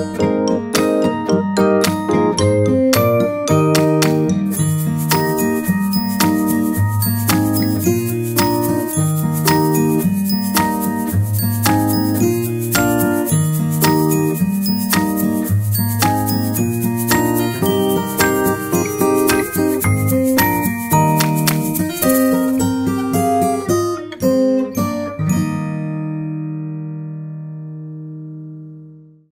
Bye.